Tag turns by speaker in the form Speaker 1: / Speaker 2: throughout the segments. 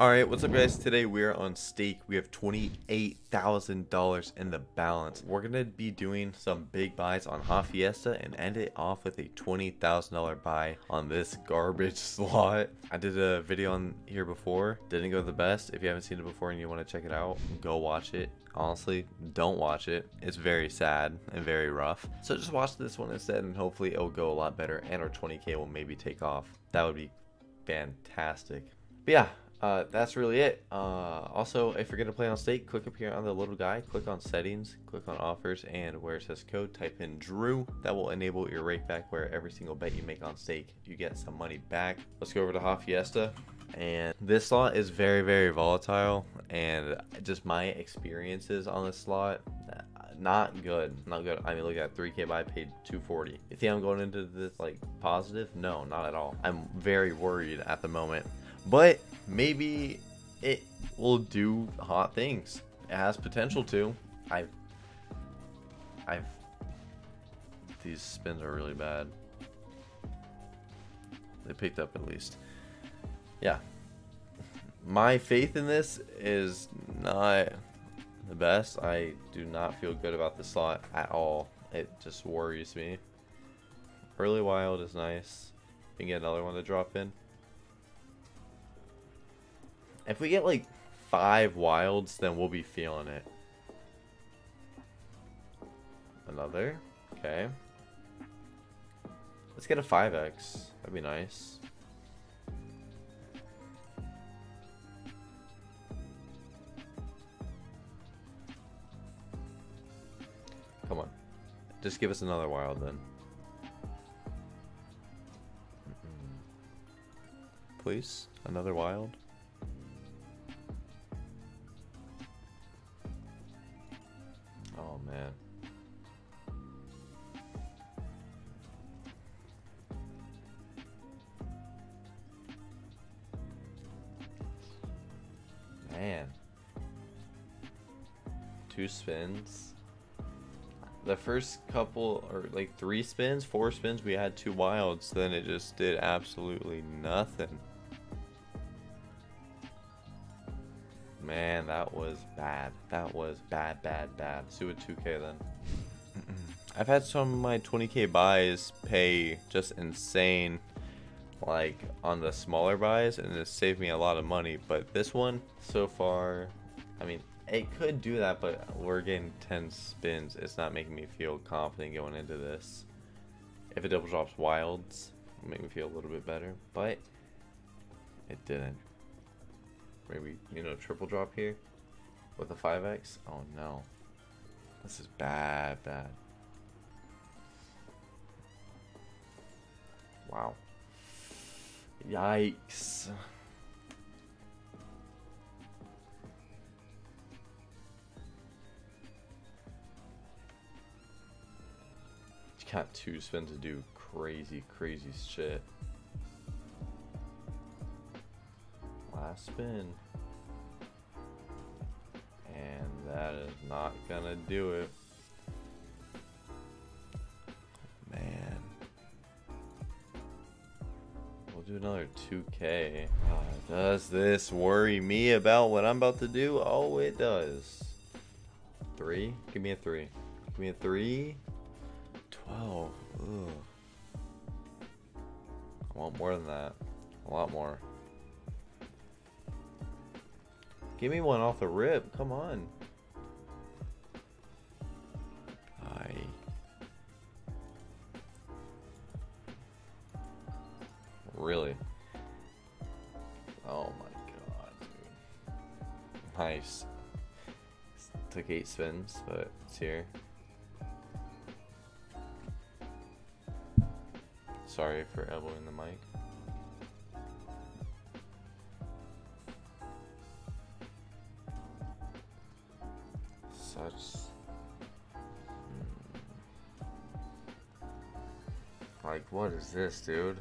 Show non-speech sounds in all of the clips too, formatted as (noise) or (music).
Speaker 1: Alright, what's up guys? Today we're on stake. We have $28,000 in the balance. We're going to be doing some big buys on Hot Fiesta and end it off with a $20,000 buy on this garbage (laughs) slot. I did a video on here before. Didn't go the best. If you haven't seen it before and you want to check it out, go watch it. Honestly, don't watch it. It's very sad and very rough. So just watch this one instead and hopefully it'll go a lot better and our 20k will maybe take off. That would be fantastic. But yeah, uh, that's really it. Uh, also, if you're going to play on stake, click up here on the little guy, click on settings, click on offers, and where it says code, type in Drew. That will enable your rake back where every single bet you make on stake, you get some money back. Let's go over to Hot Fiesta. And this slot is very, very volatile. And just my experiences on this slot, not good. Not good. I mean, look at 3K buy paid 240. You think I'm going into this like positive? No, not at all. I'm very worried at the moment. But maybe it will do hot things. It has potential to. I've I've these spins are really bad. They picked up at least. Yeah. My faith in this is not the best. I do not feel good about the slot at all. It just worries me. Early wild is nice. You can get another one to drop in. If we get like five wilds, then we'll be feeling it. Another. Okay. Let's get a 5x. That'd be nice. Come on. Just give us another wild then. Please? Another wild? Man. Two spins. The first couple, or like three spins, four spins, we had two wilds. Then it just did absolutely nothing. Man, that was bad. That was bad, bad, bad. Let's do a 2k then. I've had some of my 20k buys pay just insane like on the smaller buys and it saved me a lot of money but this one so far I mean it could do that but we're getting 10 spins it's not making me feel confident going into this if it double drops wilds it'll make me feel a little bit better but it didn't Maybe, you know, triple drop here with a 5x. Oh no. This is bad, bad. Wow. Yikes. Got two spins to do crazy, crazy shit. last spin. And that is not gonna do it. Do another 2k. Uh, does this worry me about what I'm about to do? Oh, it does. Three? Give me a three. Give me a three. 12. Ugh. I want more than that. A lot more. Give me one off the rip. Come on. Really? Oh my god, dude. Nice. Took eight spins, but it's here. Sorry for elbowing the mic. such hmm. like what is this dude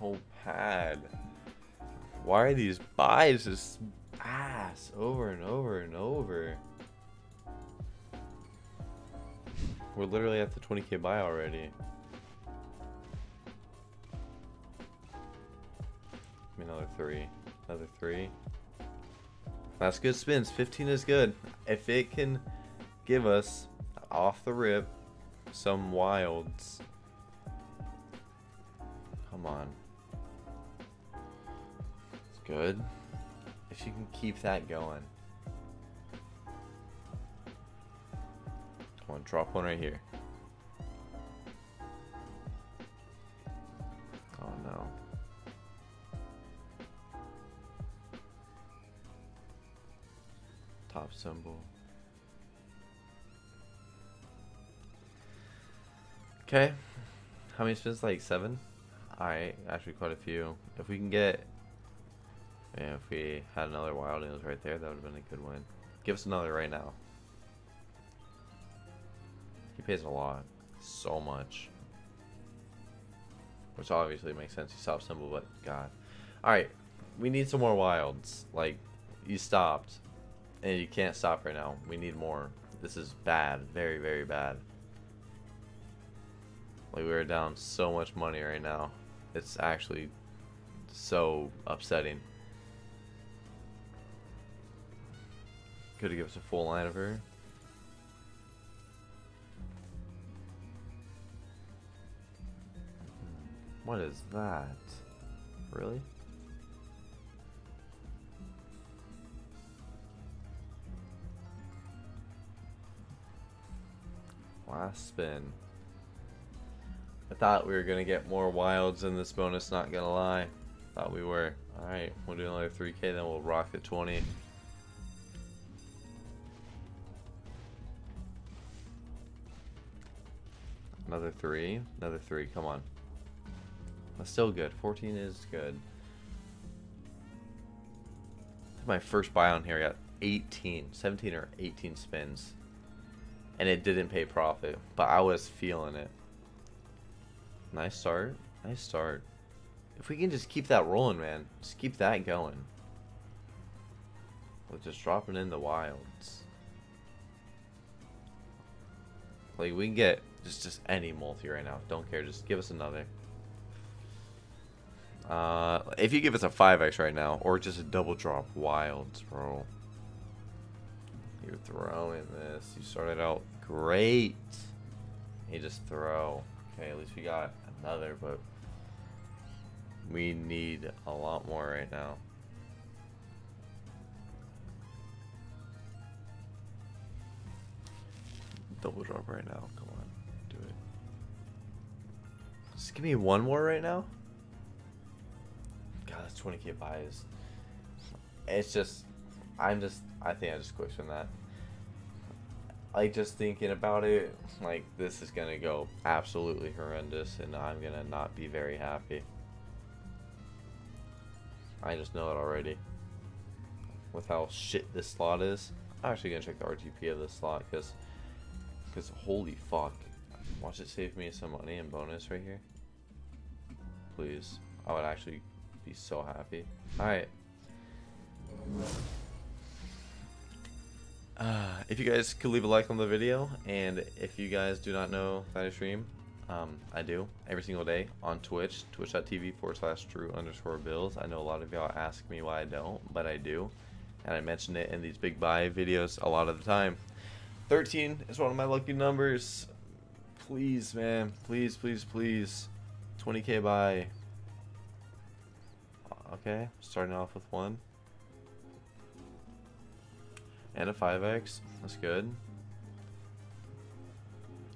Speaker 1: so bad. Why are these buys just ass over and over and over? We're literally at the 20k buy already. Another three. Another three. That's good spins. 15 is good. If it can give us, off the rip, some wilds. Come on. Good. If you can keep that going. Come on, drop one right here. Oh no. Top symbol. Okay. How many spins? Like seven? Alright, actually quite a few. If we can get... If we had another wild and it was right there, that would have been a good win. Give us another right now. He pays a lot. So much. Which obviously makes sense. He stopped symbol, but God. Alright, we need some more wilds. Like, you stopped. And you can't stop right now. We need more. This is bad. Very, very bad. Like, we are down so much money right now. It's actually so upsetting. Could have given us a full line of her. Hmm, what is that? Really? Last spin. I thought we were going to get more wilds in this bonus, not going to lie. Thought we were. Alright, we'll do another 3k, then we'll rock the 20. Another 3. Another 3, come on. That's still good. 14 is good. My first buy on here I got 18, 17 or 18 spins. And it didn't pay profit, but I was feeling it. Nice start. Nice start. If we can just keep that rolling, man. Just keep that going. We're just dropping in the wilds. Like, we can get just, just any multi right now. Don't care. Just give us another. Uh, if you give us a 5x right now, or just a double drop wilds, bro. You're throwing this. You started out great. You just throw. Okay, at least we got another, but we need a lot more right now. Double drop right now. Just give me one more right now. God, that's 20k buys. It's just, I'm just, I think I just questioned that like just thinking about it, like this is gonna go absolutely horrendous, and I'm gonna not be very happy. I just know it already. With how shit this slot is, I'm actually gonna check the RTP of this slot because, because holy fuck, watch it save me some money and bonus right here. Please, I would actually be so happy. All right. Uh, if you guys could leave a like on the video, and if you guys do not know that I stream, um, I do every single day on Twitch, twitch.tv forward slash Drew underscore bills. I know a lot of y'all ask me why I don't, but I do. And I mention it in these big buy videos a lot of the time. 13 is one of my lucky numbers. Please, man. Please, please, please. 20k buy... Okay, starting off with one. And a 5x. That's good.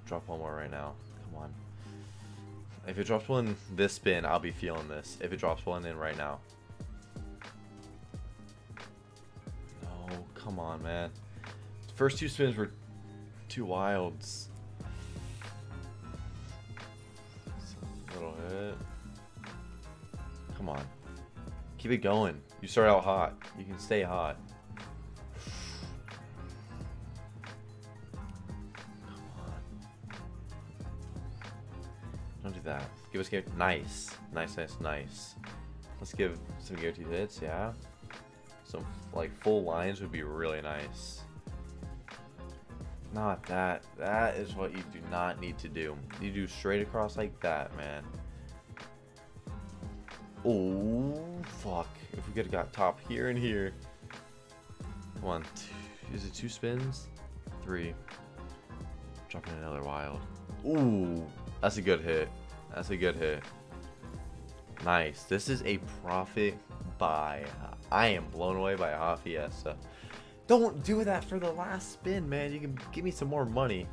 Speaker 1: Drop one more right now. Come on. If it drops one this spin, I'll be feeling this. If it drops one in right now. No, come on, man. First two spins were two wilds. Come on. Keep it going. You start out hot. You can stay hot. Don't do that. Give us get nice, nice, nice, nice. Let's give some guaranteed hits. Yeah. Some like full lines would be really nice. Not that. That is what you do not need to do. You do straight across like that, man. Oh, fuck. If we could have got top here and here. One, two, is it two spins? Three. Dropping another wild. Ooh, that's a good hit. That's a good hit. Nice. This is a profit buy. I am blown away by a Fiesta. Don't do that for the last spin, man. You can give me some more money.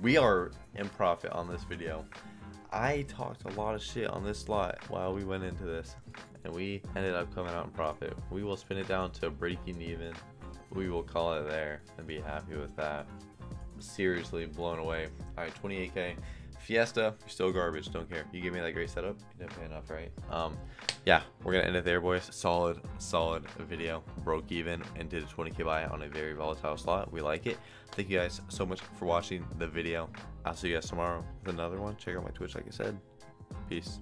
Speaker 1: We are in profit on this video. I talked a lot of shit on this slot while we went into this. And we ended up coming out in profit. We will spin it down to breaking even. We will call it there and be happy with that. Seriously blown away. Alright, 28k. Fiesta, you're still garbage. Don't care. You give me that great setup. You didn't pay enough, right? Um, yeah, we're gonna end it there, boys. Solid, solid video. Broke even and did a 20k buy on a very volatile slot. We like it. Thank you guys so much for watching the video. I'll see you guys tomorrow with another one. Check out my Twitch, like I said. Peace.